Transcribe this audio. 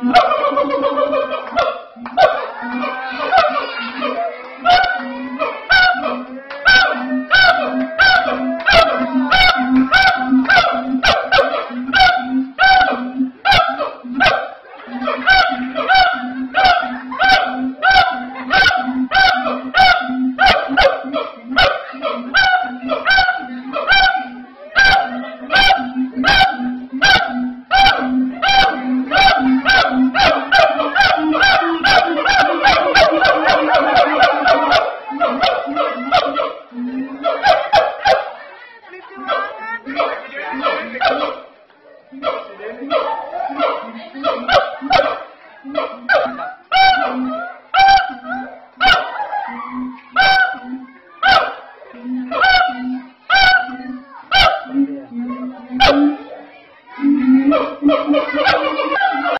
No. No, no, no, no.